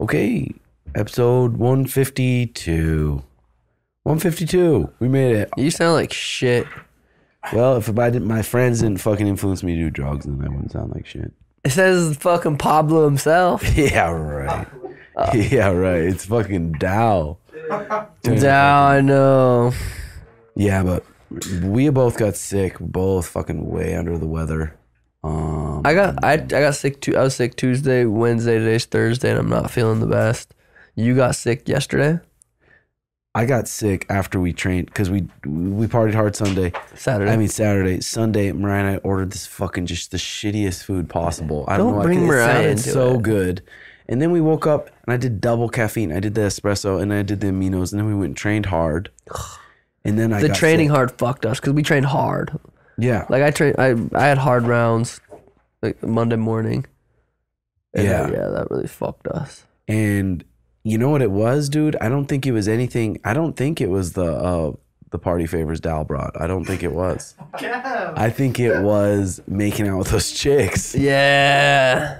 Okay, episode 152. 152. We made it. You sound like shit. Well, if I didn't, my friends didn't fucking influence me to do drugs, then I wouldn't sound like shit. It says fucking Pablo himself. Yeah, right. Uh, yeah, right. It's fucking Dow. Now I know. Yeah, but we both got sick. Both fucking way under the weather. Um, I got I I got sick. too. I was sick Tuesday, Wednesday, today's Thursday, and I'm not feeling the best. You got sick yesterday, I got sick after we trained because we we partied hard Sunday. Saturday. I mean Saturday, Sunday. Mariah and I ordered this fucking just the shittiest food possible. I don't, Don't know. I bring could- it Mariah sounded into so it. good. And then we woke up and I did double caffeine. I did the espresso and I did the aminos and then we went and trained hard. And then I the got training sick. hard fucked us because we trained hard. Yeah, Like I trained. I I had hard rounds, like Monday morning. And Yeah. that- yeah, that really fucked us. and you know what it was, dude? I don't think it was anything. I don't think it was the uh, the party favors Dal brought. I don't think it was. I think it was making out with those chicks. Yeah.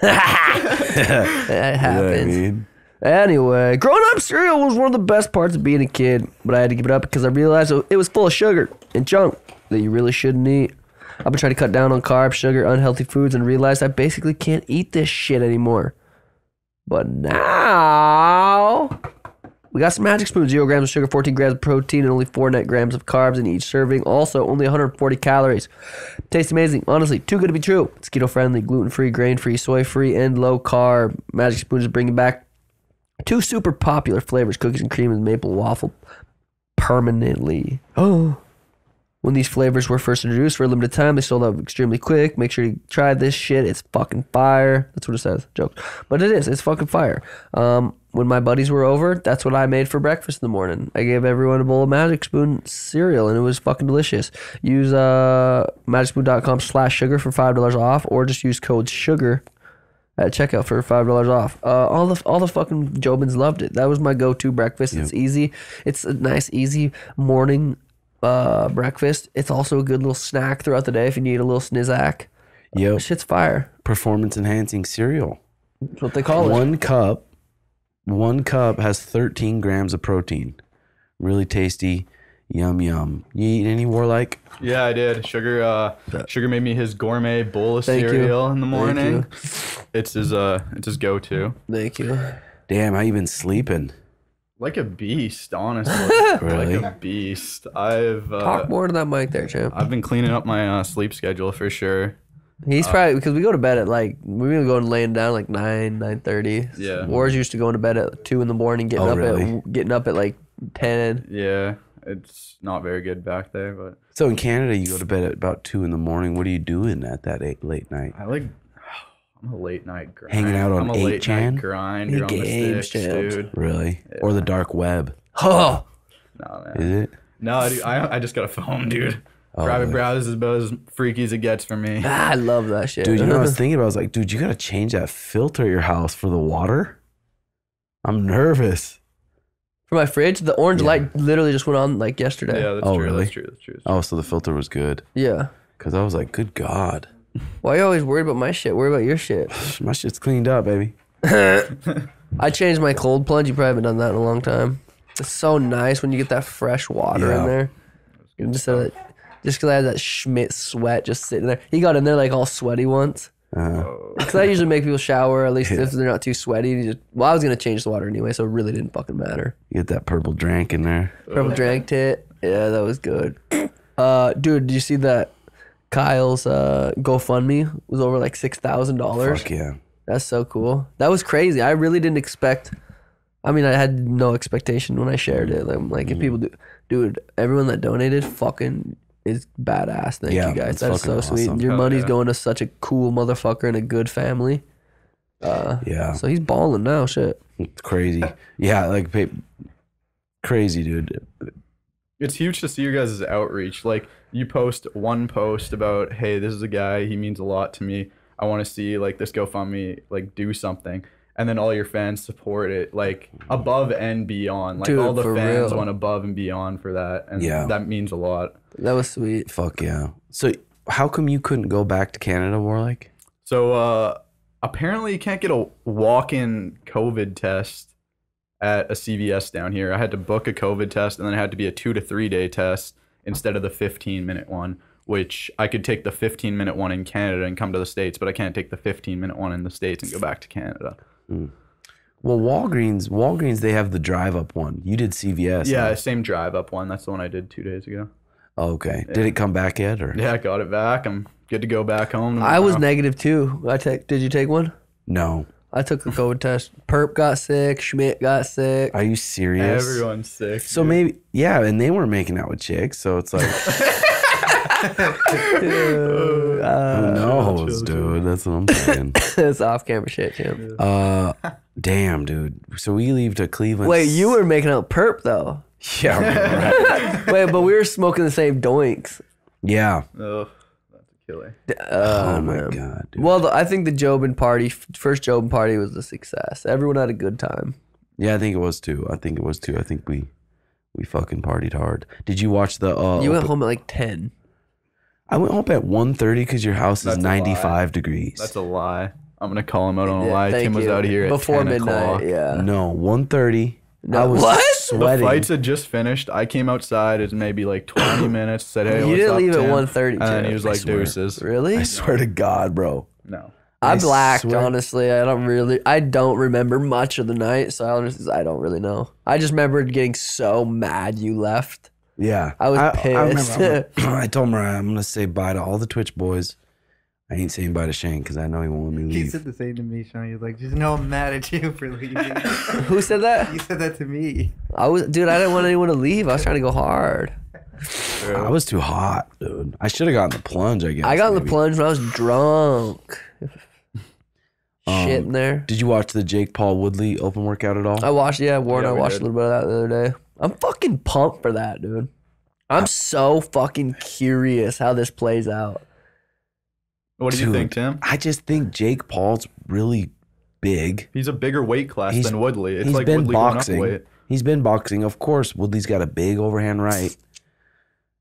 That You know I happens. mean? Anyway, growing up cereal was one of the best parts of being a kid, but I had to give it up because I realized it was full of sugar and junk that you really shouldn't eat. I've been trying to cut down on carbs, sugar, unhealthy foods, and realized I basically can't eat this shit anymore. But now we got some magic spoons, zero grams of sugar, 14 grams of protein, and only four net grams of carbs in each serving. Also, only 140 calories. Tastes amazing. Honestly, too good to be true. It's keto friendly, gluten free, grain free, soy free, and low carb. Magic Spoons is bringing back two super popular flavors cookies and cream and maple waffle permanently. Oh. When these flavors were first introduced for a limited time, they sold out extremely quick. Make sure you try this shit. It's fucking fire. That's what it says. Joke. But it is. It's fucking fire. Um, when my buddies were over, that's what I made for breakfast in the morning. I gave everyone a bowl of Magic Spoon cereal, and it was fucking delicious. Use uh, magicspoon.com slash sugar for $5 off, or just use code SUGAR at checkout for five dollars off. Uh, all the all the fucking Jobins loved it. That was my go-to breakfast. It's easy. It's a nice, easy morning uh, breakfast. It's also a good little snack throughout the day if you need a little snizzack. Yo, Shit's fire. performance enhancing cereal. That's what they call it. One cup, one cup has 13 grams of protein. Really tasty. Yum yum. You eat any warlike? Yeah, I did. Sugar uh Sugar made me his gourmet bowl of Thank you. cereal in the morning. It's his uh it's his go to. Thank you. Damn, how you been sleeping? Like a beast, honestly. Really? Like a beast. I've uh, Talk more to that mic there, champ. I've been cleaning up my uh, sleep schedule for sure. He's uh, probably because we go to bed at like we were going laying down like nine nine thirty. Yeah. Wars used to going to bed at two in the morning, getting Oh, up really? at getting up at like ten. Yeah, it's not very good back there, but So in Canada, you go to bed at about two in the morning. What are you doing at that eight, late night? I like. I'm a late night grind. Hanging out on I'm a 8 late chan? night grinder on the games, sticks, dude. Really? Or the dark web? Oh, No man. Is it? No, dude, I I just got a phone, dude. Oh, Private yeah. browse is about as freaky as it gets for me. Ah, I love that shit, Dude, you know what I was thinking about? I was like, dude, you gotta change that filter at your house for the water. I'm nervous. For my fridge, the orange Yeah. light literally just went on like yesterday. Yeah, that's Oh, true. really? That's true. That's oh, true. Oh, so the filter was good. Yeah. Cause I was like, good God. Why you always worried about my shit? Worry about your shit. My shit's cleaned up, baby. I changed my cold plunge. You probably haven't done that in a long time. It's so nice when you get that fresh water Yeah. in there. Just so that, just because I had that Schmidt sweat just sitting there. He got in there like all sweaty once. Uh, Because I usually make people shower, at least Yeah. if they're not too sweaty. You just, well, I was going to change the water anyway, so it really didn't fucking matter. you get that purple drink in there. Purple drank it. Yeah, that was good. Uh, dude, did you see that Kyle's uh, GoFundMe was over like six thousand dollars? Fuck yeah. That's so cool. That was crazy. I really didn't expect. I mean, I had no expectation when I shared it. Like, I'm like if Mm. people do, dude, everyone that donated, fucking is badass. Thank Yeah, you guys. that's That's so fucking sweet. Your Hell money's yeah. going to such a cool motherfucker and a good family. Uh, Yeah. so he's balling now. Shit. It's crazy. Yeah, like pa- crazy, dude. It's huge to see your guys' outreach. Like you post one post about, hey, this is a guy, he means a lot to me. I want to see like this GoFundMe like do something. And then all your fans support it like above and beyond. Like Dude, all the for fans real. went above and beyond for that, and Yeah. that means a lot. That was sweet. Fuck yeah. So how come you couldn't go back to Canada, Warlike? So uh, apparently, you can't get a walk-in COVID test at a CVS down here. I had to book a COVID test, and then it had to be a two to three day test instead of the 15-minute one. Which I could take the 15-minute one in Canada and come to the states, but I can't take the 15-minute one in the states and go back to Canada. Well, Walgreens, Walgreens, they have the drive-up one. You did CVS. Yeah, huh? same drive-up one. That's the one I did two days ago. Oh, okay. Did it come back yet, or Yeah, I got it back. I'm good to go back home. I was negative too. I take. Did you take one? no? I took the COVID test. Perp got sick. Schmidt got sick. Are you serious? Everyone's sick. So dude. maybe, yeah, and they weren't making out with chicks, so it's like, who knows, dude? That's what I'm saying. It's off camera shit, Tim. Uh, damn, dude. So we leave to Cleveland. Wait, you were making out perp though. Yeah, right. Wait, but we were smoking the same doinks. yeah. Ugh, that's a killer. Uh, Oh my man. god, dude. Well, the, I think the Jobin party, f- first Jobin party, was a success. Everyone had a good time. Yeah, I think it was too. I think it was too. I think we we fucking partied hard. Did you watch the? Uh, You went open- home at like ten. I went home at 1.30 because your house is That's a lie. 95 degrees. That's a lie. I'm gonna call him out on a Yeah, lie. thank Tim was you. out of here at before 10 midnight. o'clock. Yeah. no 1.30. No, I was what? The sweating. fights had just finished. I came outside. It's maybe like 20 minutes. Said, "Hey, You what's didn't up, leave at Tim?" 1:30, And then Tim. he was I like, swear. "Deuces." Really? I swear to God, bro. No. I I blacked. swear- Honestly, I don't really. I don't remember much of the night, so I honestly, I don't really know. I just remember getting so mad you left. Yeah, I was remember pissed. I'm gonna- I told Mariah I'm gonna say bye to all the Twitch boys. I ain't saying bye to Shane because I know he won't let me leave. He said the same to me, Sean. You're like, just know I'm mad at you for leaving. Who said that? you said that to me. I was, dude. I didn't want anyone to leave. I was trying to go hard. I was too hot, dude. I should have gotten the plunge. I guess. I got in the plunge when I was drunk. Um, Shit in there. Did you watch the Jake Paul Woodley open workout at all? I watched, yeah, Warren. Yeah, I watched did. a little bit of that the other day. I'm fucking pumped for that, dude. I'm so fucking curious how this plays out. What do you Dude. think, Tim? I just think Jake Paul's really big. He's a bigger weight class He's- than Woodley. It's He's like been Woodley boxing. going up weight. He's been boxing. Of course, Woodley's got a big overhand right.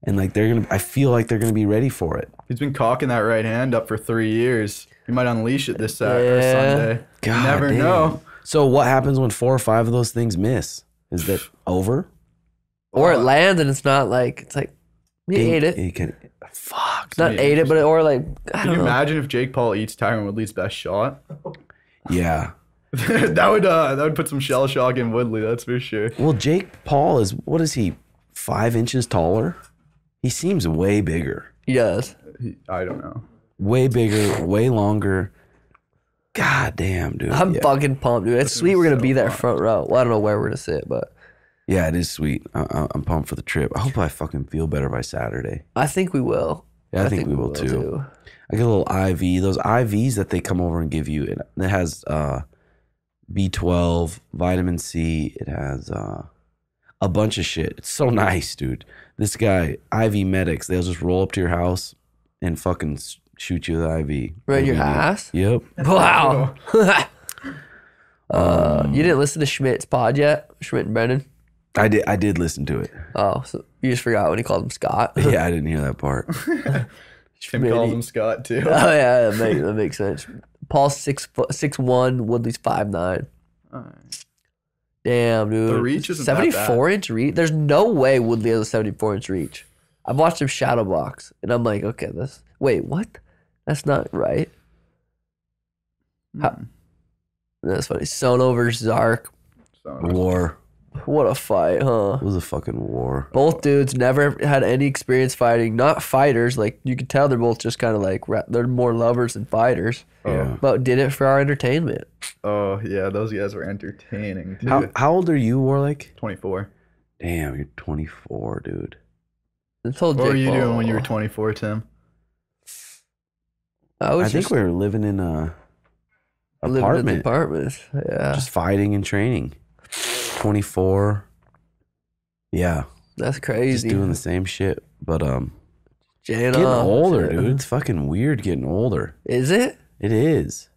And like they're gonna I feel like they're gonna be ready for it. He's been cocking that right hand up for three years. He might unleash it this Saturday or Yeah. Sunday. God you never damn. know. So what happens when four or five of those things miss? Is that over? Or it lands and it's not like it's like you ate it. You can, fuck. It's not ate it, but it, or like I Can don't you know. imagine if Jake Paul eats Tyron Woodley's best shot? Yeah. that would uh, that would put some shell shock in Woodley. That's for sure. Well, Jake Paul is what is he? Five inches taller? He seems way bigger. He does. He, I don't know. Way bigger, way longer. God damn, dude. I'm yeah. fucking pumped, dude. It's sweet. We're gonna so be there front row. Well, I don't know where we're gonna sit, but yeah, it is sweet. I, I, I'm pumped for the trip. I hope I fucking feel better by Saturday. I think we will. Yeah, I, think, we will too. I get a little IV. Those IVs that they come over and give you, it, it has uh, B12, vitamin C. It has uh, a bunch of shit. It's so nice, dude. This guy, IV medics, they'll just roll up to your house and fucking shoot you the IV. Right in your They'll give you- ass. Yep. Wow. uh, you didn't listen to Schmidt's pod yet? Schmidt and Brennan. I did. I did listen to it. Oh, so you just forgot when he called him Scott. Yeah, I didn't hear that part. Tim calls him Scott too. Oh yeah, that makes, that makes sense. Paul's six foot six one. Woodley's five nine. Damn, dude. The reach isn't seventy four inch reach. There's no way Woodley has a seventy four inch reach. I've watched him shadow box, and I'm like, okay, this. Wait, what? That's not right. How- hmm. That's funny. Sono versus Zark. So, War. What a fight, huh? It was a fucking war. Both dudes never had any experience fighting. Not fighters. Like you could tell, they're both just kind of like ra- they're more lovers than fighters. Oh. Yeah. But did it for our entertainment. oh yeah, those guys were entertaining too. How, how old are you, Warlike? 24. Damn, you're 24, dude. I told What were Jake you doing when you were 24, Tim? I was I think we were living in a living in the apartment, apartment. Yeah, just fighting and training. 24. Yeah, that's crazy. just doing the same shit. But um, Jane getting off, older, dude. It's fucking weird getting older. Is it? It is.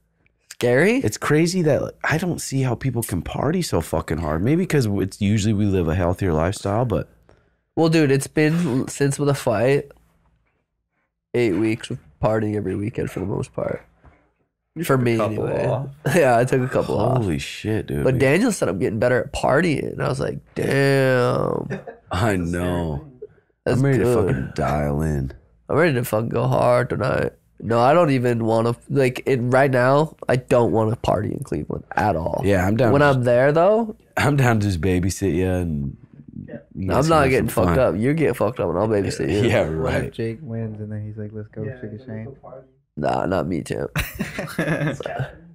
scary. It's crazy that like, I don't see how people can party so fucking hard. Maybe because it's usually we live a healthier lifestyle, but Well, dude, it's been since the fight, eight weeks partying every weekend for the most part. For me, anyway. yeah, I took a couple off. holy shit, dude. But Daniel said I'm getting better at partying. And I was like, damn. I know. That's I'm ready to fucking dial in. I'm ready to fucking go hard tonight. No, I don't even want to. Like, it, right now, I don't want to party in Cleveland at all. Yeah, I'm down. When to I'm there, though, I'm down to just babysit you and. You guys I'm not getting fucked fun. up. You're getting fucked up, and I'll babysit you. Yeah, What if right. Jake wins and then he's like, let's go, Sugar Shane? Nah, not me, champ.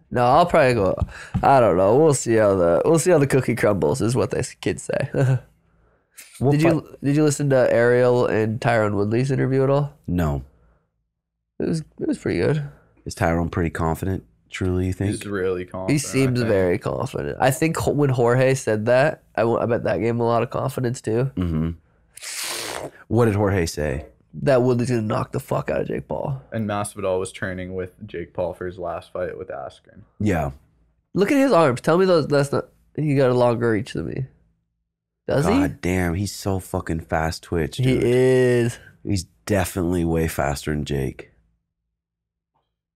No, I'll probably go. I don't know. We'll see how the we'll see how the cookie crumbles. Is what they kids say. We'll did fi- you did you listen to Ariel and Tyron Woodley's interview at all? No. It was it was pretty good. Is Tyron pretty confident? Truly, you think? He's really confident. He seems very confident. I think when Jorge said that, I, w- I bet that gave him a lot of confidence too. mm-hmm. What did Jorge say? That Woodley's gonna knock the fuck out of Jake Paul. And Masvidal was training with Jake Paul for his last fight with Askren. Yeah. Look at his arms. Tell me those. That's not. He got a longer reach than me. Does he? God damn, he's so fucking fast twitch. he? He is. He's definitely way faster than Jake.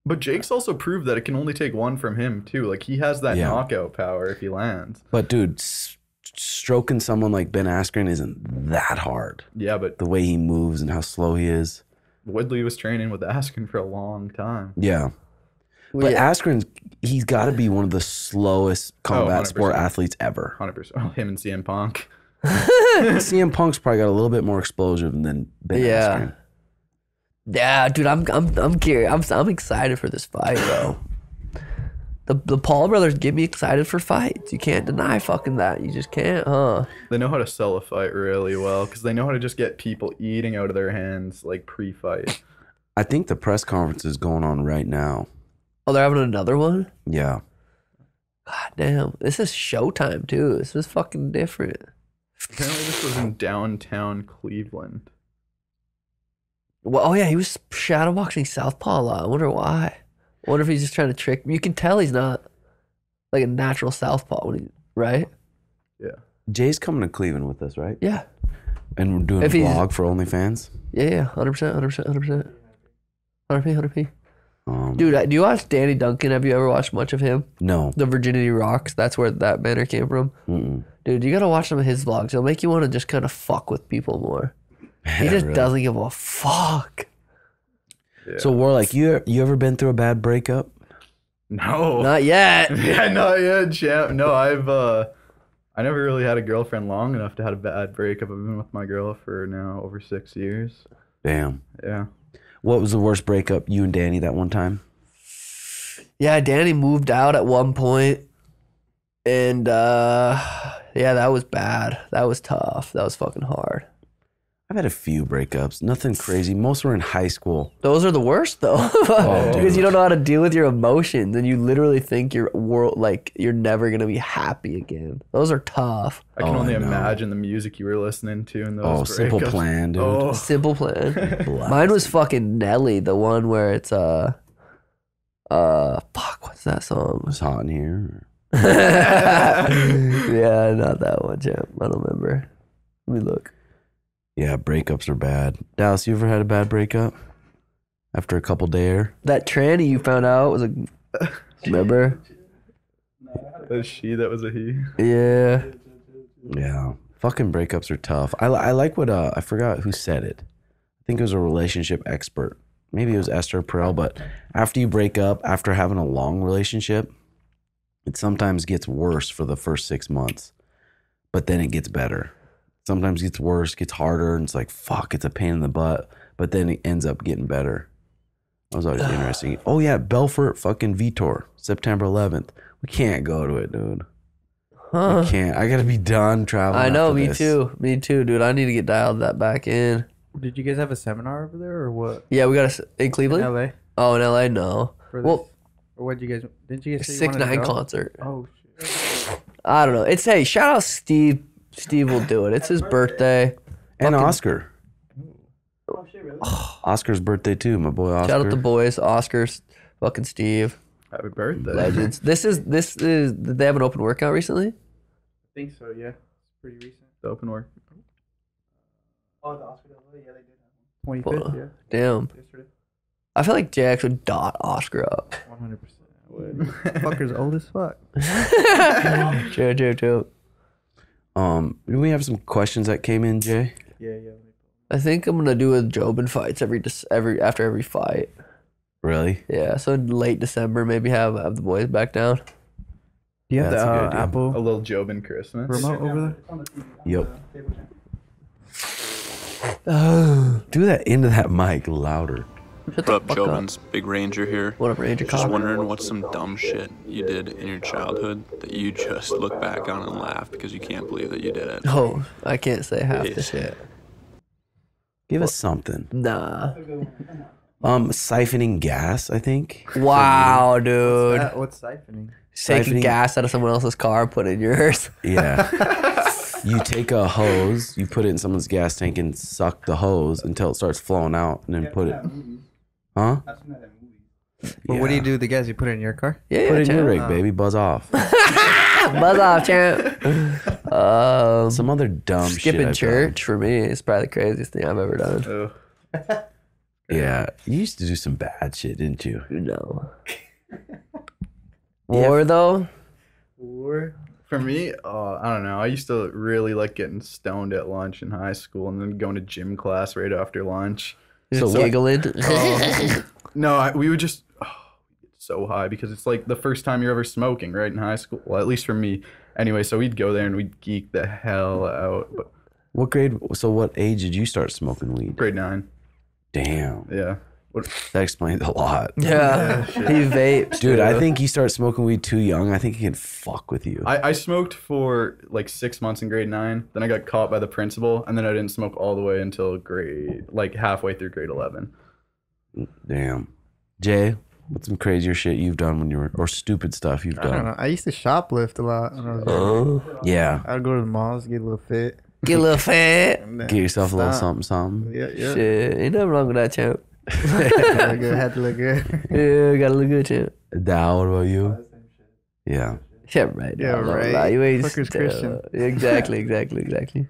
But Jake's also proved that it can only take one from him too. Like he has that Yeah. knockout power if he lands. But dude, s- stroking someone like Ben Askren isn't that hard. Yeah, but The way he moves and how slow he is. Woodley was training with Askren for a long time. Yeah. Well, But yeah. Askren's he's got to be one of the slowest combat oh, sport 100%. athletes ever. Hundred percent. Oh, him and CM Punk. CM Punk's probably got a little bit more explosive than Ben Yeah. Askren. Yeah, dude, I'm I'm I'm curious. I'm I'm excited for this fight, bro. The the Paul brothers get me excited for fights. You can't deny fucking that. You just can't, huh? They know how to sell a fight really well because they know how to just get people eating out of their hands like pre-fight. I think the press conference is going on right now. Oh, they're having another one. Yeah. God damn, this is Showtime too. This is fucking different. Apparently, this was in downtown Cleveland. Well, oh yeah, he was shadowboxing Southpaw a lot. I wonder why. I wonder if he's just trying to trick. You can tell he's not like a natural Southpaw when he right. Yeah. Jay's coming to Cleveland with us, right? Yeah, And we're doing If a he's- vlog for OnlyFans. yeah, yeah, hundred percent, hundred percent, hundred percent, hundred p, hundred p. Um, Dude, I- do you watch Danny Duncan? Have you ever watched much of him? no. The Virginity Rocks. That's where that banner came from. Mm-mm. Dude, you gotta watch some of his vlogs. It'll make you want to just kind of fuck with people more. He just really. doesn't give a fuck. Yeah. So Warlike, you you ever been through a bad breakup? no, Not yet. yeah, not yet, champ. No, I've uh, I never really had a girlfriend long enough to have a bad breakup. I've been with my girl for now over six years. Damn. Yeah. What was the worst breakup you and Danny that one time? Yeah, Danny moved out at one point, and uh, yeah, that was bad. That was tough. That was fucking hard. I've had a few breakups. Nothing crazy. Most were in high school. Those are the worst though, because dude. you don't know how to deal with your emotions, and you literally think your world like you're never gonna be happy again. Those are tough. I can Oh, only I imagine the music you were listening to in those. Oh, Simple. Plan, dude. Oh, Simple plan. Mine was fucking Nelly, the one where it's uh, uh, fuck, what's that song? It's hot in here. yeah, not that one, champ. I don't remember. Let me look. Yeah, breakups are bad. Dallas, you ever had a bad breakup? After a couple dare? That tranny you found out was a. Remember? was she that was a he. Yeah. Yeah. Fucking breakups are tough. I, I like what, uh, I forgot who said it. I think it was a relationship expert. Maybe it was Esther Perel, but after you break up, after having a long relationship, it sometimes gets worse for the first six months, but then it gets better. Sometimes it gets worse, gets harder, and it's like, fuck, it's a pain in the butt, but then it ends up getting better. That was always interesting. Oh, yeah, Belfort fucking Vitor, September 11th. We can't go to it, dude. Huh. I can't. I gotta be done traveling. I know, after me this. too. Me too, dude. I need to get dialed that back in. Did you guys have a seminar over there or what? Yeah, we got to in In Cleveland. LA? Oh, in LA, no. For Well. Or what did you guys? Didn't you guys say you six to nine go? concert. Oh shit. I don't know. It's hey, shout out Steve. Steve will do it. It's his birthday. And Fucking- Oscar. Oh, Oscar's birthday too, my boy Oscar. Shout out the boys, Oscars, fucking Steve. Happy birthday. Legends. this is this is. Did they have an open workout recently? I think so. Yeah, it's pretty recent. The open work. Oh, the Oscar. Yeah, they did have one. Twenty fifth. Yeah, Damn. yesterday. I feel like Jax would dot Oscar up. One hundred percent. Fucker's old as fuck. Joe, Joe, Joe. Um, do we have some questions that came in, Jay? Yeah, yeah. I think I'm gonna do a Jobin fights every dis- every after every fight. Really? Yeah, so in late December maybe have have the boys back down. Do you have That's the a good uh, idea. A Apple little Jobin Christmas. remote over there? Yep. Do that into that mic louder. Shut What up, fuck Big Ranger here. What up, Ranger Just Cobb? wondering what's some dumb shit you did in your childhood that you just look back on and laugh because you can't believe that you did it. Oh, I can't say half the Yes. shit. Give us something. Nah. Um, siphoning gas. I think. Wow, dude. Uh, what's siphoning? Taking siphoning- gas out of someone else's car and put it in yours. Yeah. you take a hose, you put it in someone's gas tank, and suck the hose until it starts flowing out, and then put it. Huh? Well, what do you do with the gas? You put it in your car? Yeah, Put it in your rig, baby. Buzz off. Buzz off, champ. Um, Some other dumb shit. skipping I've church for me is probably the craziest thing I've ever done. Oh. Yeah. You used to do some bad shit, didn't you? No. War though? Or For me, uh, I don't know. I used to really like getting stoned at lunch in high school and then going to gym class right after lunch. So Just what- giggling. Um, no, I, we would just oh, so high because it's like the first time you're ever smoking, right? In high school. Well, at least for me. Anyway, so we'd go there and we'd geek the hell out. But What grade? So what age did you start smoking weed? grade nine. Damn. Yeah. What, That explains a lot. yeah. he vapes. Dude, I think you start smoking weed too young. I think he can fuck with you. I, I smoked for like six months in grade nine. Then I got caught by the principal, and then I didn't smoke all the way until grade like halfway through grade eleven. Damn. Jay, what's some crazier shit you've done when you were, or stupid stuff you've I don't done? know. I used to shoplift a lot when I was young. Oh, Yeah. I'd go to the malls, get a little fit. get a little fat. and then Get yourself a little stop. something, something. Yeah, yeah. Shit, ain't nothing wrong with that, champ. Had to look good. Had to look good. Yeah, gotta look good, champ. Dow, what about you? Yeah. Yeah, right. Yeah, no, no, right. no, you ain't Fucker's uh, Christian. Exactly, exactly, exactly.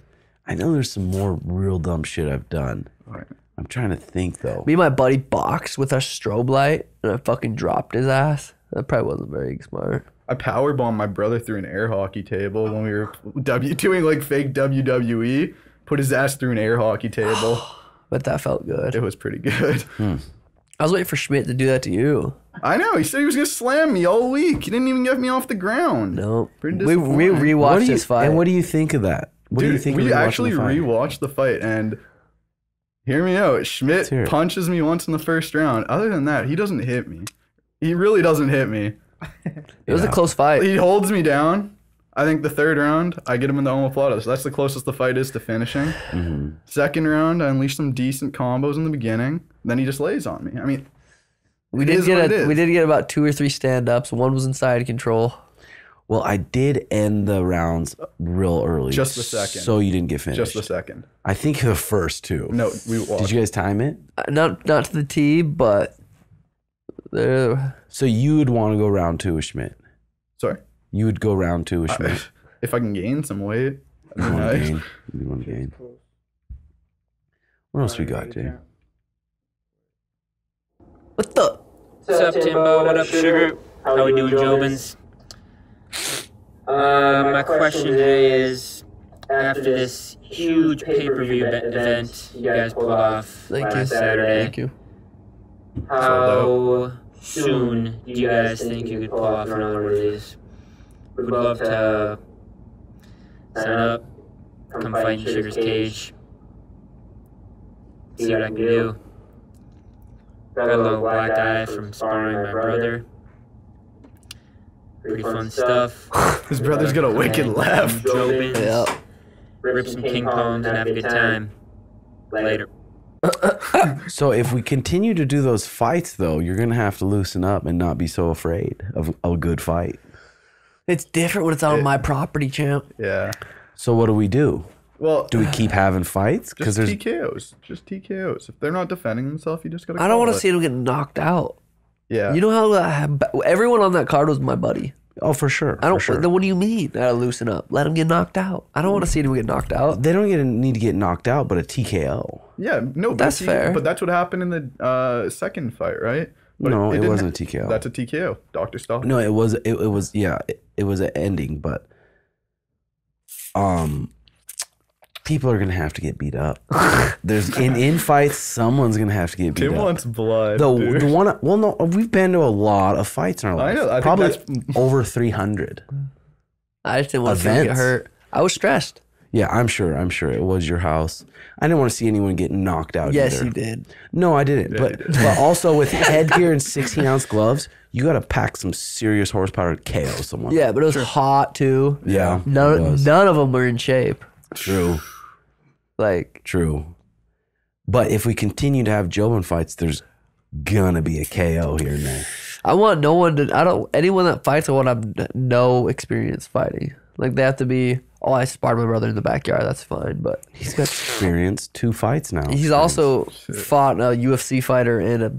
I know there's some more real dumb shit I've done. Right. I'm trying to think though. Me and my buddy boxed with our strobe light, and I fucking dropped his ass. That probably wasn't very smart. I power bombed my brother through an air hockey table when we were w doing like fake WWE. Put his ass through an air hockey table. But that felt good. it was pretty good. Hmm. I was waiting for Schmidt to do that to you. I know. He said he was gonna slam me all week. He didn't even get me off the ground. No, Pretty we we disappointing. Rewatched you, this fight. and what do you think of that? What do you think? of we rewatching actually the fight? rewatched the fight and hear me out. Schmidt punches me once in the first round. Other than that, he doesn't hit me. He really doesn't hit me. it was a close fight. He holds me down. I think the third round, I get him in the omoplata. So that's the closest the fight is to finishing. Mm-hmm. Second round, I unleash some decent combos in the beginning. Then he just lays on me. I mean, We did get a, we did get about two or three stand ups. One was inside control. Well, I did end the rounds real early. Just the second. So you didn't get finished. just the second. I think the first two. No, we watched. Did you guys time it? Uh, Not not to the T, but there. So you would want to go round two with Schmidt. Sorry. You would go round two with Schmidt. If I can gain some weight, You want to nice. gain. You want to gain. What else we got, Jay? What the? What's up, Timbo? What up, Sugar? How we doing, Jobins? Uh, my question today is, after this huge pay-per-view event you guys pulled off Thank you. Saturday, Thank you. how soon do you guys think you could pull off another one of these? Would love to sign uh, up, come fight in Sugar's cage, see what I can do. Got a little black eye from sparring my brother. Pretty fun stuff. His brother's got a wicked laugh. Jobins, Yeah. rip some king palms and have a good time. Later. So if we continue to do those fights, though, you're gonna have to loosen up and not be so afraid of a good fight. It's different when it's on my property, champ. Yeah. So what do we do? Well, Do we keep having fights? Because just there's TKOs. Just TKOs. If they're not defending themselves, you just gotta. I don't call want to it. see him get knocked out. Yeah. You know how uh, everyone on that card was my buddy. Oh, for sure. I don't. For sure. Then what do you mean? I gotta loosen up. Let him get knocked out. I don't want to see anyone get knocked out. They don't get need to get knocked out, but a TKO. yeah. No, but That's see, fair. But that's what happened in the uh, second fight, right? But No, it didn't wasn't a TKO. That's a TKO. Doctor Stop. No, it was it, it was yeah, it, it was an ending, but um people are gonna have to get beat up. There's in in fights, someone's gonna have to get beat Tim up. wants blood. the dude. the one well no we've been to a lot of fights in our I life. know, I think Probably that's- over three hundred. I just didn't want to get hurt. I was stressed. Yeah, I'm sure. I'm sure it was your house. I didn't want to see anyone get knocked out. Yes, either. you did. No, I didn't. but but also with headgear and 16 ounce gloves, you got to pack some serious horsepower to KO someone. Yeah, but it was hot too. yeah. None, none of them were in shape. True. Like, True. But if we continue to have Jobin fights, there's gonna be a KO here next. I want no one to. I don't. Anyone that fights, I want to have no experience fighting. Like they have to be. Oh, I sparred my brother in the backyard. That's fine. But He's got experience, two fights now. he's also fought a UFC fighter and a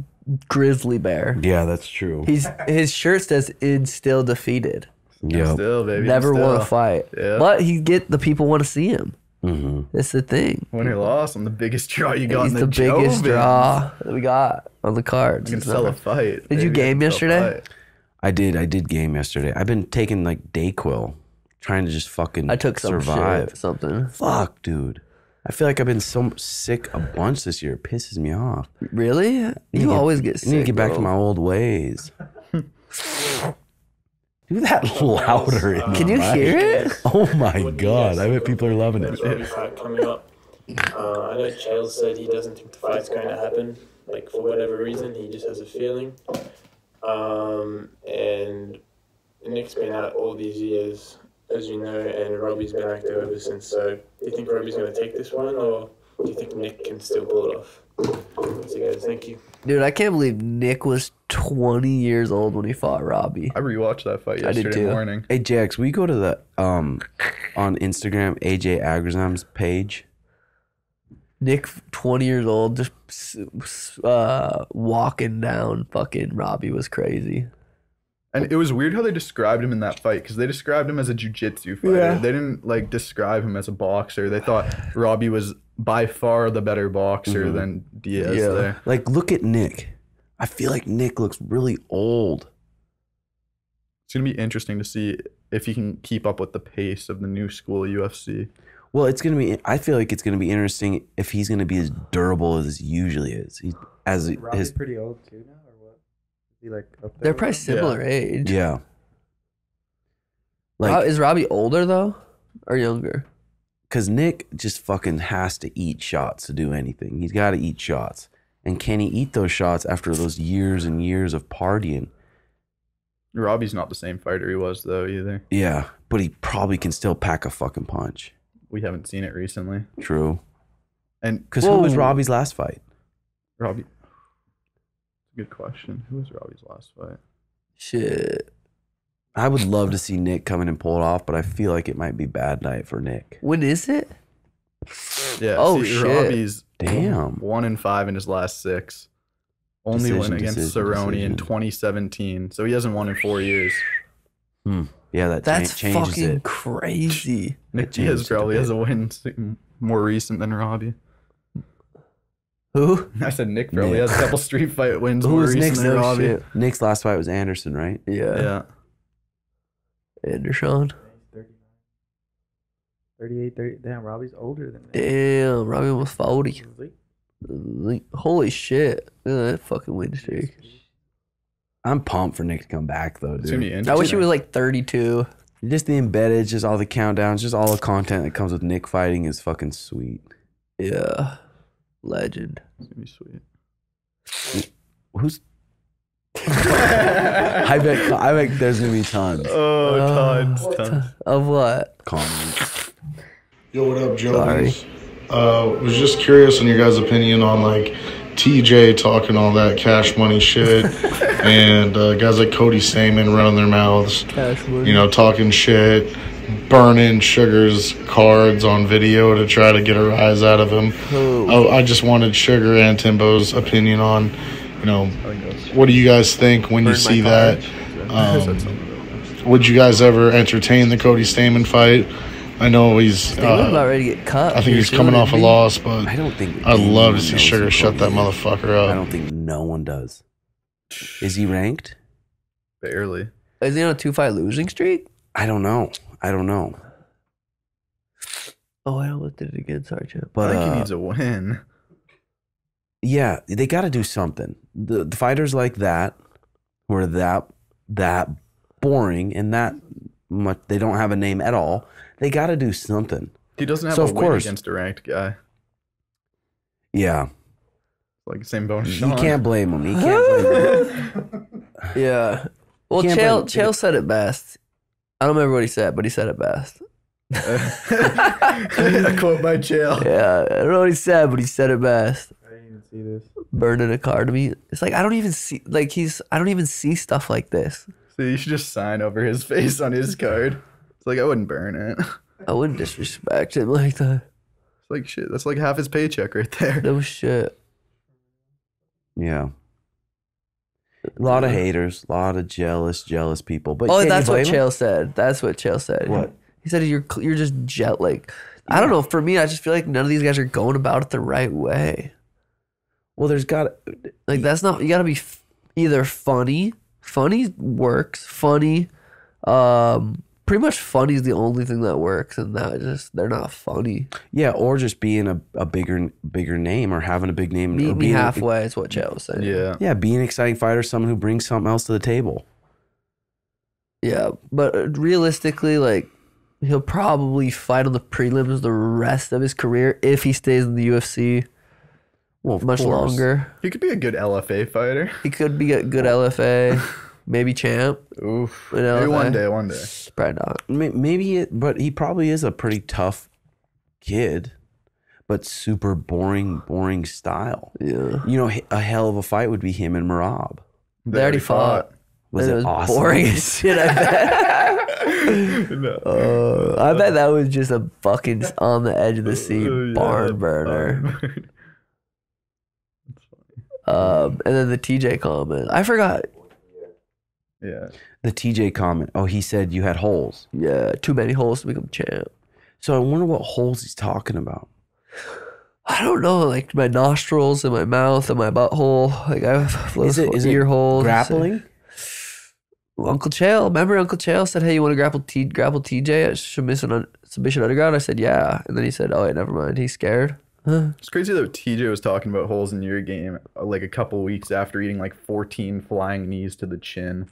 grizzly bear. Yeah, that's true. He's his shirt says "in still defeated." Yeah. Still, baby. Never still. won a fight. Yeah. But he get the people want to see him. hmm That's the thing. Win or loss, I'm the biggest draw you got He's in the, the, biggest Jobins. draw that we got on the cards. You can It's sell a fight. Did you game can sell a yesterday? I did. I did game yesterday. I've been taking like Dayquil, trying to just fucking I took some survive. shit, something. Fuck, dude. I feel like I've been so sick a bunch this year. It pisses me off. Really? I You get- always get I sick. need to get back bro. to my old ways. Do that louder. in Can you mic. hear it? Oh my god! I bet people are loving it. Robbie fight coming up. Uh, I know Chael said he doesn't think the fight's going to happen. Like for whatever reason, he just has a feeling. Um, and Nick's been out all these years, as you know, and Robbie's been active ever since. So, do you think Robbie's going to take this one, or do you think Nick can still pull it off? So, guys, thank you. Dude, I can't believe Nick was 20 years old when he fought Robbie. I rewatched that fight I did yesterday too. morning. Hey Jax, we go to the um on Instagram AJ Agazarm's page. Nick, 20 years old, just uh, walking down fucking Robbie was crazy. And it was weird how they described him in that fight because they described him as a jujitsu fighter. Yeah. They didn't like describe him as a boxer. They thought Robbie was by far the better boxer Mhm. than Diaz Yeah. there. Like, look at Nick. I feel like Nick looks really old. It's gonna be interesting to see if he can keep up with the pace of the new school UFC. Well, it's gonna be. I feel like it's gonna be interesting if he's gonna be as durable as he usually is. He as Robbie's his pretty old too now, or what? Is he like up there? They're probably him? similar age. yeah. Ro- Like, is Robbie older though, or younger? cause Nick just fucking has to eat shots to do anything. He's got to eat shots, and can he eat those shots after those years and years of partying? Robbie's not the same fighter he was though either. Yeah, but he probably can still pack a fucking punch. We haven't seen it recently. True. And Because who was Robbie's last fight? Robbie, good question. Who was Robbie's last fight? Shit. I would love to see Nick come in and pull it off, but I feel like it might be bad night for Nick. When is it? Yeah. Oh, see, shit. Robbie's Damn. one in five in his last six. Only Decision, win against decision, Cerrone in 2017. So he hasn't won in four years. Hmm. Yeah, that That's cha- changes fucking it. crazy. Nick It Diaz probably it. has a win more recent than Robbie. Who? I said Nick probably Nick. has a couple street fight wins Who more was Nick's than no Robbie. Nick's last fight was Anderson, right? Yeah. Yeah. Anderson. 38, 30. Damn, Robbie's older than Nick. Damn, Robbie was 40. Like, Holy shit. Look at that fucking win streak. I'm pumped for Nick to come back though, It's gonna be dude. interesting. I wish he was like 32. Just the embedded, just all the countdowns, just all the content that comes with Nick fighting is fucking sweet. Yeah. Legend. It's gonna be sweet. Who's? I bet. I bet there's gonna be tons. Oh, tons, Uh, tons. Of what? Comments. Yo, what up, Joe? Sorry. Uh, was just curious on your guys' opinion on like TJ talking all that cash money shit, and uh, guys like Cody Stamann running their mouths, Cash money. you know, talking shit, burning Sugar's cards on video to try to get a rise out of him. Oh. I, I just wanted Sugar and Timbo's opinion on, you know, what do you guys think when you Burn my see that? Um, would you guys ever entertain the Cody Stamann fight? I know he's. They was about Uh, ready to get cut. I think he's coming off a isn't loss, but I don't think. I'd love to see Sugar shut that Cody is. motherfucker I don't think no one does. Is he ranked? Barely. Is he on a two fight losing streak? I don't know. I don't know. Oh, I almost did it again. Sorry, Chip. I But think he uh, needs a win. yeah, they got to do something. The, the fighters like that, who are that that boring and that much, they don't have a name at all. They got to do something. He doesn't have so a of win course- against a ranked guy. Yeah, Like same bone. you can't blame him. He can't blame him. Yeah. Well, Can't Chael, blame- Chael said it best. I don't remember what he said, but he said it best. a quote by Chael. Yeah, I don't know what he said, but he said it best. I didn't even see this. Burning a car to me. It's like I don't even see like he's I don't even see stuff like this. So you should just sign over his face on his card. It's like I wouldn't burn it. I wouldn't disrespect him like that. It's like shit. That's like half his paycheck right there. No shit. Yeah. A lot of haters, a lot of jealous, jealous people. But Oh, that's what? Chael said. That's what Chael said. What? He said you're you're just jet like I don't know. For me, I just feel like none of these guys are going about it the right way. Well, there's got Like that's not you got to be f- either funny. Funny works. Funny, um, pretty much funny is the only thing that works, and that just they're not funny. yeah, or just being a, a bigger bigger name or having a big name. or Meet me being a- halfway is what Chael was saying. Yeah. yeah, being an exciting fighter, someone who brings something else to the table. Yeah, but realistically, like he'll probably fight on the prelims the rest of his career if he stays in the UFC Well, much course. longer. He could be a good LFA fighter. He could be a good LFA, maybe champ. Oof. You know, Maybe one okay. day, one day. Probably not. Maybe it, but he probably is a pretty tough kid, but super boring, boring style. Yeah, You know, a hell of a fight would be him and Merab. they already fought. Was And it, was awesome? boring as shit. I bet. no. Uh, I bet that was just a fucking on the edge of the seat yeah, barn burner. barn. Um, and then the TJ comment. I forgot. Yeah. The TJ comment. Oh, he said you had holes. Yeah, too many holes to become champ. So I wonder what holes he's talking about. I don't know, like my nostrils and my mouth and my butthole. Like I have Is it is ear it holes. grappling? Uncle Chael, remember Uncle Chael said, "Hey, you want to grapple T grapple TJ at submission un- submission underground?" I said, "Yeah," and then he said, "Oh wait, never mind. He's scared." Huh. It's crazy though. TJ was talking about holes in your game uh, like a couple weeks after eating like 14 flying knees to the chin.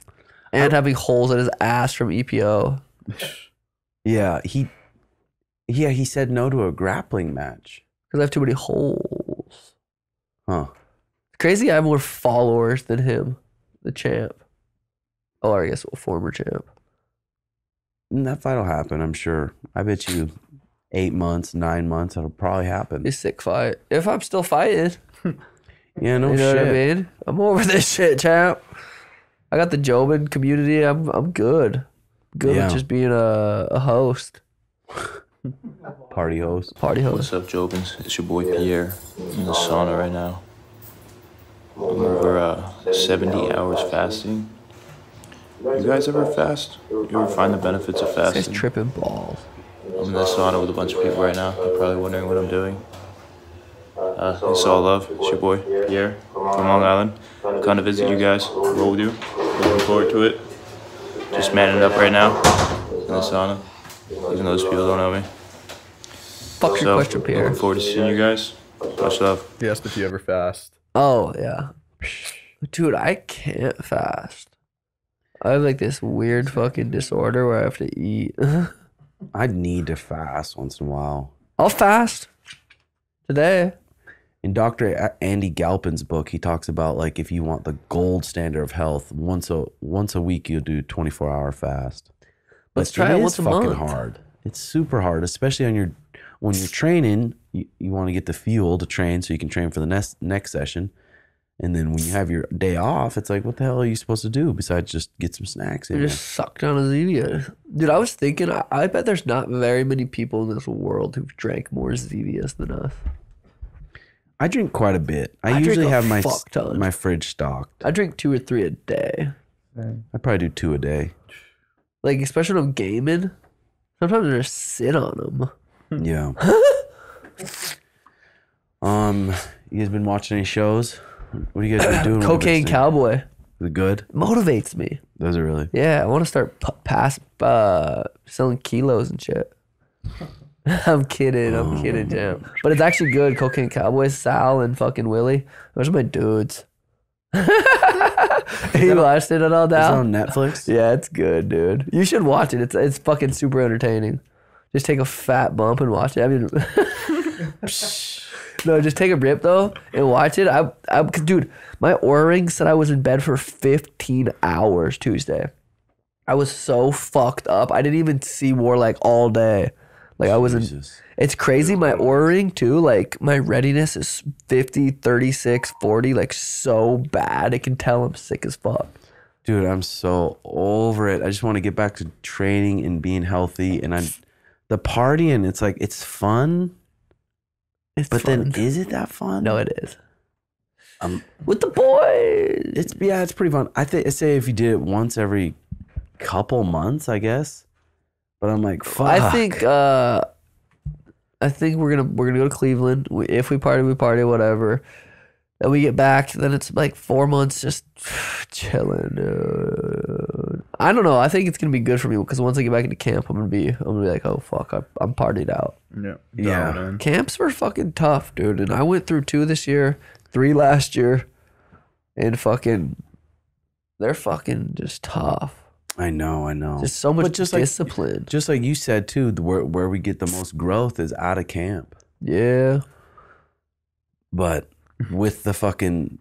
And having holes in his ass from EPO. Yeah, he. Yeah, he said no to a grappling match. Because I have too many holes. Huh. Crazy, I have more followers than him, the champ. Oh, I guess a former champ. And that fight will happen, I'm sure. I bet you eight months, nine months, it'll probably happen. It's a sick fight. If I'm still fighting, Yeah, no you know shit. what I mean? I'm over this shit, champ. I got the Jobin community. I'm I'm good. Good Yeah. with just being a, a host, Party host. party host. What's host. up, Jobins? It's your boy Pierre in the sauna right now. I'm over uh, 70 hours fasting. You guys ever fast? You ever find the benefits of This fasting? tripping balls. I'm in the sauna with a bunch of people right now. You're probably wondering what I'm doing. Uh, it's all love. It's your boy Pierre from Long Island. Come to visit you guys. Roll with you. Looking forward to it. Just manning up right now in the sauna. Even those people don't know me. Fuck your So, question, Pierre. looking forward to seeing you guys. Much love. He asked if you ever fast. Oh yeah, dude, I can't fast. I have like this weird fucking disorder where I have to eat. I need to fast once in a while. I'll fast today. In Dr. Andy Galpin's book, he talks about like if you want the gold standard of health, once a once a week you'll do 24 hour fast. But Let's try it is once a fucking month. hard. It's super hard, especially on your when you're training. You, you want to get the fuel to train so you can train for the next next session. And then when you have your day off, it's like, what the hell are you supposed to do besides just get some snacks in You just suck down a Zevias. Dude, I was thinking, I, I bet there's not very many people in this world who've drank more Zevias than us. I drink quite a bit. I, I usually have my fuck ton. my fridge stocked. I drink two or three a day. I probably do two a day. Like especially when I'm gaming. Sometimes I just sit on them. Yeah. um, you guys been watching any shows? What are you guys been doing? Cocaine? Cowboy Is it good? motivates me. Those are really. Yeah, I want to start p- pass uh selling kilos and shit. I'm kidding. I'm kidding, Jam. But it's actually good. Cocaine Cowboys, Sal and fucking Willie. Those are my dudes. you watched it at all now? on Netflix? Yeah, it's good, dude. You should watch it. It's it's fucking super entertaining. Just take a fat bump and watch it. I mean, no, just take a rip though and watch it. I, I, dude, my Oura ring said I was in bed for 15 hours Tuesday. I was so fucked up. I didn't even see war like all day. Like I was in. Jesus. It's crazy. My Oura ring too. Like my readiness is 50, 36, 40. Like so bad. It can tell I'm sick as fuck. Dude, I'm so over it. I just want to get back to training and being healthy. And I'm the partying, it's like it's fun, It's but then is it that fun? no, it is. Um, With the boys. it's yeah, it's pretty fun. I think say if you did it once every couple months, I guess. But I'm like, fuck. I think uh I think we're gonna we're gonna go to Cleveland. We, if we party, we party, whatever. Then we get back. Then it's like four months just chilling. dude. I don't know. I think it's gonna be good for me because once I get back into camp, I'm gonna be I'm gonna be like, oh fuck, I, I'm partied out. Yeah. Yeah. Dialed in. Camps were fucking tough, dude. And I went through two this year, three last year, and fucking, they're fucking just tough. I know, I know. Just so much But just like- discipline. just like you said too, where where we get the most growth is out of camp. yeah. But with the fucking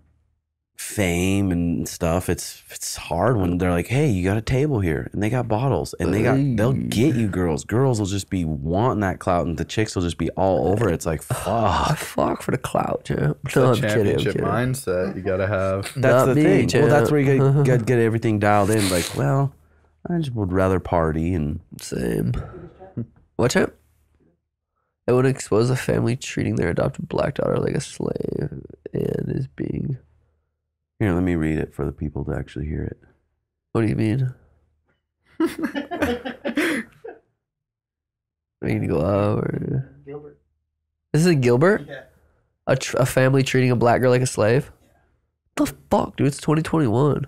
fame and stuff, it's it's hard when they're like, "Hey, you got a table here," and they got bottles, and they got they'll get you girls. Girls will just be wanting that clout, and the chicks will just be all over. it. It's like, Ah, fuck. fuck for the clout, champ. It's No, a I'm kidding. I'm championship kidding. mindset you gotta have. That's Not the me, thing. Well, that's where you champ. got, got to get everything dialed in. Like, well, I just would rather party and Same. What champ? It would expose a family treating their adopted black daughter like a slave and is being. here. Let me read it for the people to actually hear it. What do you mean? Are you gonna go out or? Gilbert. This is in Gilbert. Yeah. A, tr- a family treating a black girl like a slave. the fuck, dude? It's 2021.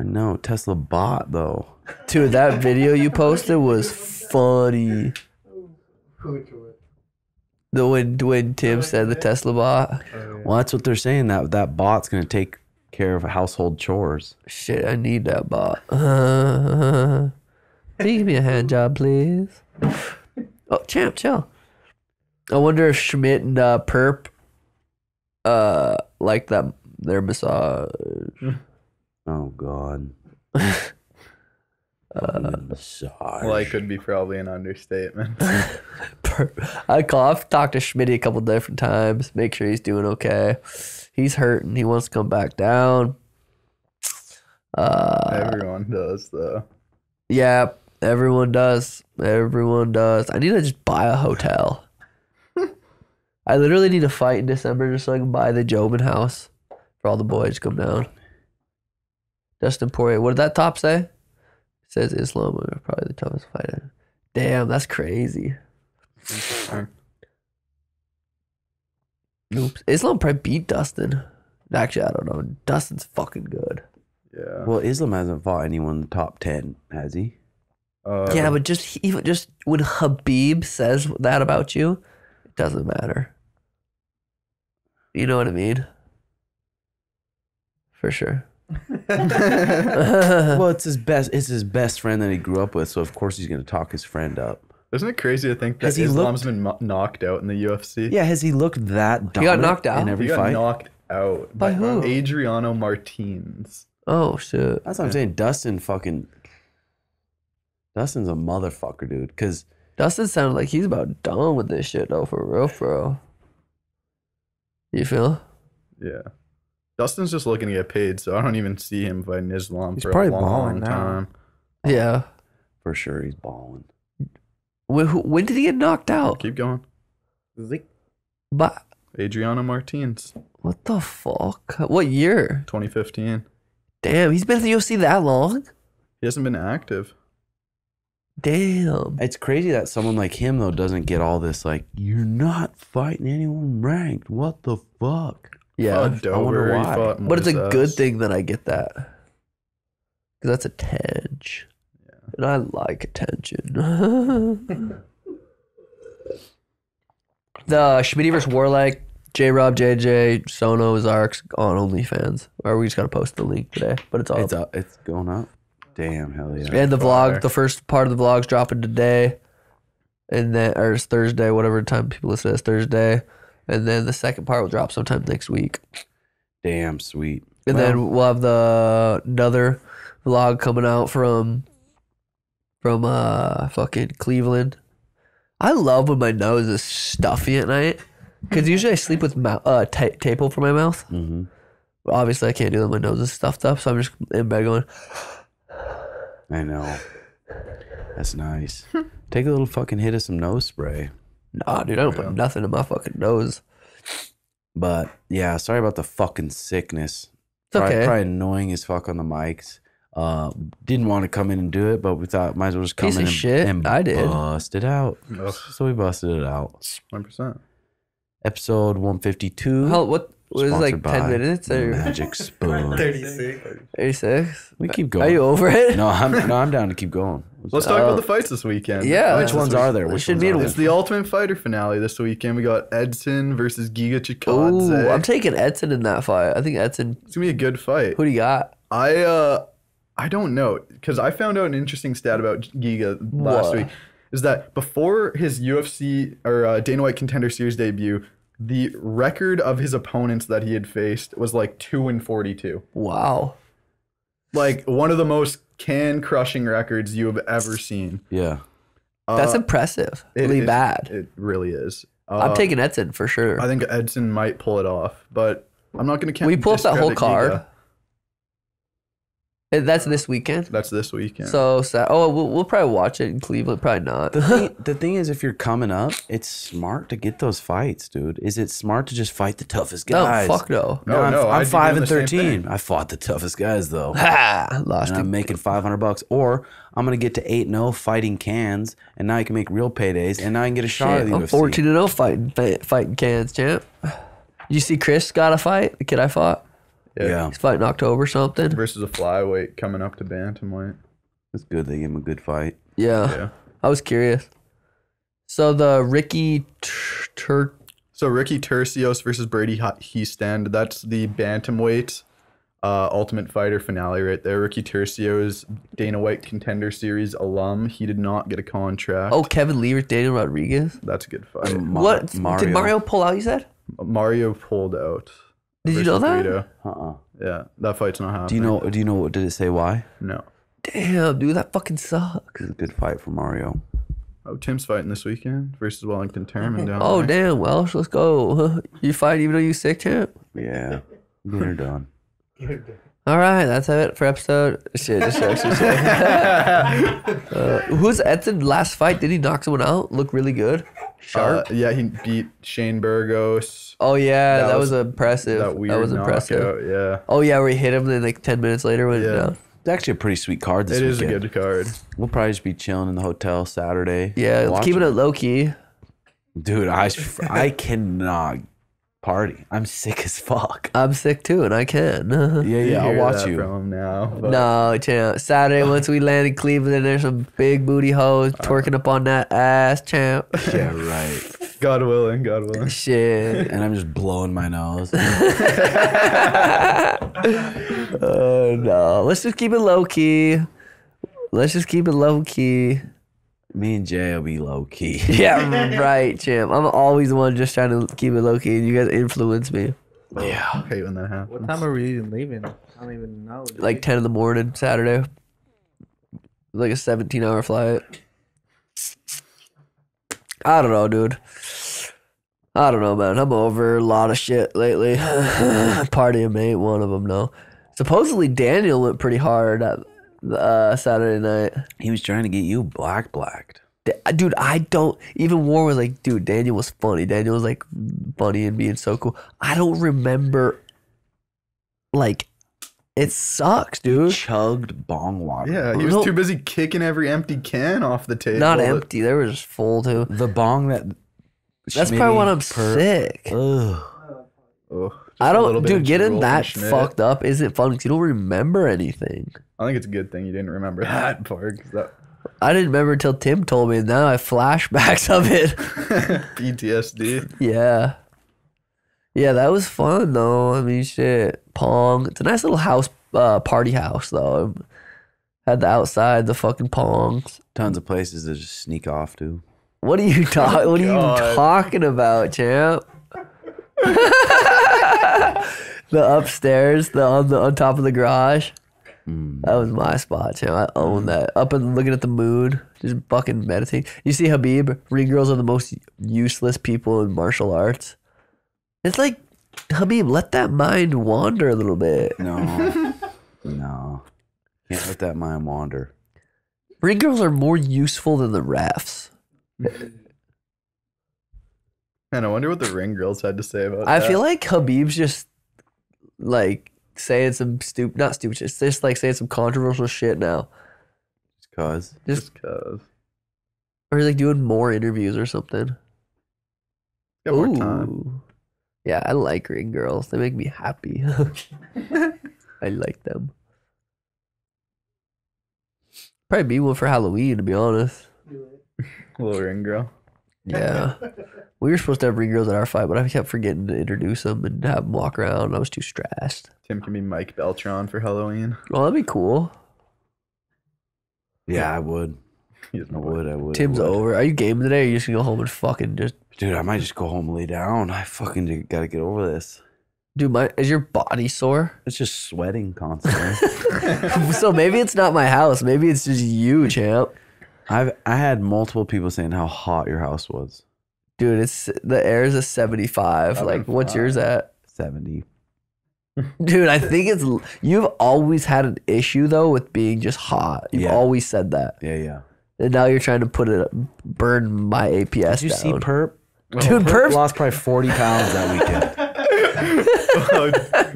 I know Tesla bot though. Dude, that video you posted was funny. The when when Tim said the Tesla bot. Well, that's what they're saying. That that bot's gonna take care of household chores. Shit, I need that bot. Can you give me a hand job, please? Oh, champ, chill. I wonder if Schmidt and uh, Perp uh like that their massage. Oh God. Uh, Fucking massage. Like could be probably an understatement. I call. I've talked to Schmidt a couple different times. Make sure he's doing okay. He's hurting. He wants to come back down. Uh, Everyone does though. Yeah, everyone does. Everyone does. I need to just buy a hotel. I literally need to fight in December just so I can buy the Jobin house for all the boys to come down. Dustin Poirier. What did that top say? It says Islam are probably the toughest fighter. Damn, that's crazy. Oops. Islam probably beat Dustin. Actually, I don't know. Dustin's fucking good. Yeah. Well, Islam hasn't fought anyone in the top ten, has he? Uh, Yeah, but just even just when Khabib says that about you, it doesn't matter. You know what I mean? For sure. well, it's his best. It's his best friend that he grew up with, so of course he's gonna talk his friend up. Isn't it crazy to think that Has he Islam's looked- been mo- knocked out in the UFC? Yeah, has he looked that? He got dominant knocked out? in every he got fight. knocked out By uh, who? Adriano Martins. oh shit. That's what I'm saying. Dustin fucking. Dustin's a motherfucker, dude. Because Dustin sounded like he's about done with this shit though, for real, bro. You feel? Yeah. Dustin's just looking to get paid, so I don't even see him fighting Islam He's for a probably long balling now. time. Yeah. for sure he's balling. When, who- when did he get knocked out? Keep going. But Adriano Martins, What the fuck? What year? 2015. Damn, he's been in the UFC that long? He hasn't been active. Damn. It's crazy that someone like him though doesn't get all this like you're not fighting anyone ranked. What the fuck? Yeah. Fought Dover, wonder why. But it's a good thing that I get that. Because that's attention. And I like attention. the Schmitty vs. Warlike, J Rob, JJ, Sono, Zarks on OnlyFans. Or we just got to post the link today. But it's all It's up. It's going up. Damn, hell yeah. And the Fire. vlog, the first part of the vlog's dropping today. And then, or it's Thursday, whatever time people listen to this, Thursday. And then the second part will drop sometime next week. Damn sweet. And Well, then we'll have the another vlog coming out from from uh fucking Cleveland. I love when my nose is stuffy at night because usually I sleep with mou- uh ta- tape over my mouth. mhm. But obviously, I can't do that. My nose is stuffed up, so I'm just in bed going. I know. That's nice. Take a little fucking hit of some nose spray. Nah, dude, I don't put nothing in my fucking nose. But yeah, sorry about the fucking sickness. It's Probably, okay. probably annoying as fuck on the mics. Uh, didn't want to come in and do it, but we thought might as well just come Piece in of and, shit. and I did. bust it out. Ugh. So we busted it out. 100%. Episode one fifty two. How, what was it like ten minutes or Magic Spoon. 36. eighty six? we keep going. Are you over it? no, I'm no, I'm down to keep going. Let's talk Uh, about the fights this weekend. yeah. Which ones are there? It Which should ones be are there? It's the Ultimate Fighter finale this weekend. We got Edson versus Giga Oh, Chikadze. I'm taking Edson in that fight. I think Edson. it's gonna be a good fight. Who do you got? I uh I don't know because I found out an interesting stat about Giga last What? week is that before his UFC or uh, Dana White Contender Series debut, the record of his opponents that he had faced was like two and forty-two, Wow. like one of the most can crushing records you have ever seen. Yeah. That's Uh, impressive. it- Really it- bad. It really is. Uh, I'm taking Edson for sure. I think Edson might pull it off, but I'm not gonna. Count. We pull up that whole discredit card. Giga. That's this weekend. That's this weekend. So sa- oh, we'll, we'll probably watch it in Cleveland. Probably not. The thing, the thing is, if you're coming up, it's smart to get those fights, dude. Is it smart to just fight the toughest guys? no, guys? fuck no. No, I'm, no, I'm five and thirteen. I fought the toughest guys though, Ha! Lost and. I'm making five hundred bucks. Or I'm gonna get to eight and zero fighting cans, and now I can make real paydays, and now I can get a shot at Shit, the I'm UFC. 14 and 0 fighting fight- fighting cans, champ. You see Chris got a fight? The kid I fought? Yeah, He's fighting October something. versus a flyweight coming up to bantamweight. it's good. They give him a good fight. Yeah. Yeah. I was curious. So the Ricky Tur- Tur- So Ricky Turcios versus Brady Hiestand. That's the bantamweight uh, Ultimate Fighter finale right there. Ricky Turcios, Dana White Contender Series alum. He did not get a contract. Oh, Kevin Lee with Daniel Rodriguez. that's a good fight. Ma- what did Mario pull out? You said? Mario pulled out. Did you know that? Brito. Uh-uh. Yeah, that fight's not happening. Do you know? Do you know? what Did it say why? No. Damn, dude, that fucking sucks. It's a good fight for Mario. Oh, Tim's fighting this weekend versus Wellington Turman down Oh there. damn, Welch, let's go. You fight even though you sick, champ. Yeah, get her done. All right, that's it for episode. Shit, just jokes, just jokes. uh, who's Edson last fight? Did he knock someone out? Look really good. Sharp. Uh, yeah, he beat Shane Burgos. oh yeah, that that, was, was- impressive. That That, weird was impressive. knockout. Yeah. Oh yeah, where he hit him, then like ten minutes later went Yeah. down. It's actually a pretty sweet card this It is a good card. We'll probably just be chilling in the hotel Saturday. Yeah, watching. keeping it low key. Dude, I I cannot party. I'm sick as fuck. I'm sick too, and I can. Yeah, yeah, I'll watch you. from now. but- no, champ. Saturday once we land in Cleveland, there's some big booty hoes uh, twerking up on that ass, champ. Yeah, right. God willing, God willing. Shit. And I'm just blowing my nose. Oh no, let's just keep it low key. Let's just keep it low key. Me and Jay will be low key. Yeah, right, champ. I'm always the one just trying to keep it low key, and you guys influence me. Yeah. I hate when that happens. What time are we even leaving? I don't even know. dude. Like 10 in the morning, Saturday. Like a 17 hour flight. I don't know, dude. I don't know, man. I'm over a lot of shit lately. Party Partying ain't one of them, no. Supposedly Daniel went pretty hard at uh, Saturday night. He was trying to get you black blacked. Dude, I don't. Even War was like, dude, Daniel was funny. Daniel was like funny and being so cool. I don't remember. Like, it sucks, dude. Chugged bong water. Yeah, he was No. too busy kicking every empty can off the table. Not empty. They were just full too. The bong that. That's probably when I'm Schmitty per- sick. Ugh. Oh, just I a little don't, bit dude. Getting that fucked up isn't fun because you don't remember anything. I think it's a good thing you didn't remember that part. that I didn't remember until Tim told me, and now I have flashbacks of it. PTSD. yeah, yeah, that was fun though. I mean, shit, Pong. It's a nice little house, uh, party house though. Had the outside, the fucking Pongs. Tons of places to just sneak off to. What are you talking? what are you talking about, champ? The upstairs, the on the on top of the garage. That was my spot, too. I own that. Up and looking at the moon, just fucking meditating. You see, Khabib, ring girls are the most useless people in martial arts. It's like, Khabib, let that mind wander a little bit. No. no. Can't let that mind wander. Ring girls are more useful than the refs. Mm-hmm. Man, I wonder what the ring girls had to say about I that. feel like Khabib's just like saying some stupid, not stupid shit, just like saying some controversial shit now. Just cause. Just, just cause. or he's like doing more interviews or something. Got more time. Ooh. Yeah, I like ring girls. They make me happy. I like them. Probably be one for Halloween, to be honest. Little ring girl. Yeah. we were supposed to have ring girls at our fight, but I kept forgetting to introduce them and have them walk around. I was too stressed. Tim can be Mike Beltran for Halloween. Well, that'd be cool. Yeah, I would. He doesn't I know would. I would. I Tim's would. over. Are you gaming today? Or are you just gonna go home and fucking just Dude, I might just go home and lay down. I fucking gotta get over this. Dude, my is your body sore? It's just sweating constantly. so maybe it's not my house. Maybe it's just you, champ. I've I had multiple people saying how hot your house was. Dude, it's the air is a seventy-five. Seven like, what's yours at? Seventy. Dude, I think it's you've always had an issue though with being just hot. You've Yeah. always said that, Yeah, yeah. and now you're trying to put it burn my APS Did you down. see Perp? Dude, Perp lost probably forty pounds that weekend. Oh,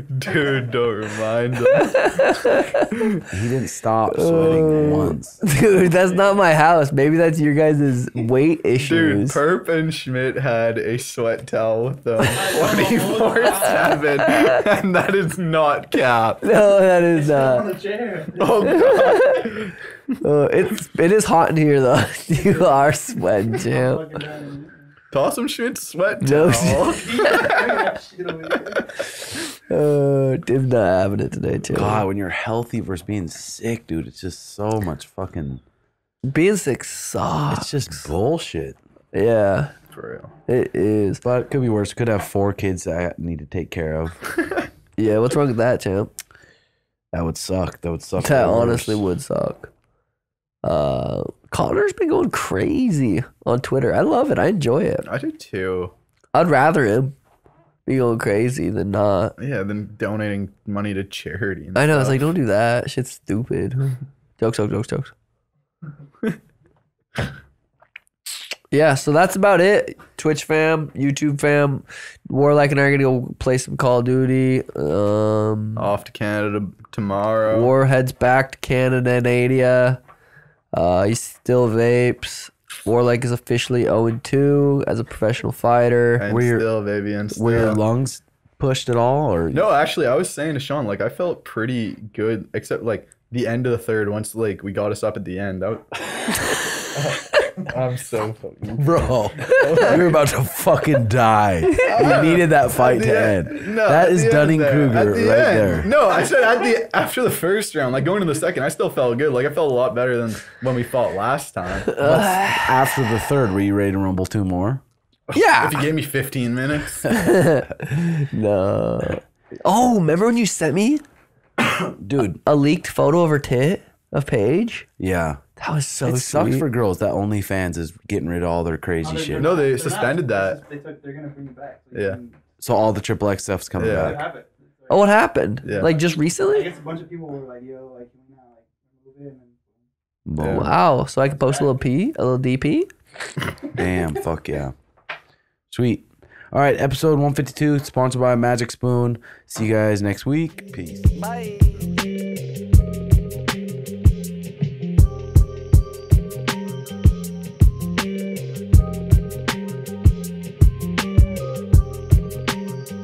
dude, don't remind him. He didn't stop sweating once. Dude, that's not my house. Maybe that's your guys' weight Dude, issues. Perp and Schmidt had a sweat towel with them 24 7, and that is not cap. no, that is On not. the chair. Oh, God. Uh, it's it is hot in here though. you are sweating, champ. Fucking down and- Toss him Schmidt's sweat No, towel. Bring that shit over here. Uh, not having it today, too. God, when you're healthy versus being sick, dude, it's just so much fucking. Being sick sucks. It's just bullshit. yeah, For real. it is. But it could be worse. Could have four kids that I need to take care of. Yeah, what's wrong with that, champ? That would suck. That would suck. That worse. honestly would suck. Uh, Conor's been going crazy on Twitter. I love it. I enjoy it. I do too. I'd rather him be going crazy than not. Yeah, than donating money to charity. and I know. It's stuff. like, don't do that. Shit's stupid. jokes, jokes, jokes, jokes. yeah, so that's about it. Twitch fam, YouTube fam, Warlike and I are gonna go play some Call of Duty. Um, Off to Canada tomorrow. Warhead's back to Canada and Adia. Uh, he still vapes. Warlike is officially 0 2 as a professional fighter. and Were your- still, baby, and still. Were your lungs pushed at all, or No, actually, I was saying to Sean, like, I felt pretty good, except like the end of the third. Once like we got us up at the end, that was... I'm so fucking. bro? You're about to fucking die. You uh, needed that fight to end. No, that at is the end Dunning there, Kruger at right the end. there. No, I said at the after the first round, like going to the second, I still felt good. Like I felt a lot better than when we fought last time. After the third, were you ready to rumble two more? Yeah. if you gave me 15 minutes, No. Oh, remember when you sent me Dude, a leaked photo of her tit of Paige? yeah. That was so it sucks for girls that OnlyFans is getting rid of all their crazy they're- shit. No, they they're suspended not. that. They took, they're gonna bring it back. So Yeah. Can, So all the triple X stuff's coming Yeah. back. have it. oh, what happened? Yeah. Like just recently? I recently? guess a bunch of people were like, "Yo, like, can we not like remove it?" And Boom. Wow. So I can post a little P, a little DP? Damn, fuck yeah. Sweet. All right, episode 152, sponsored by Magic Spoon. See you guys next week. Peace. Bye.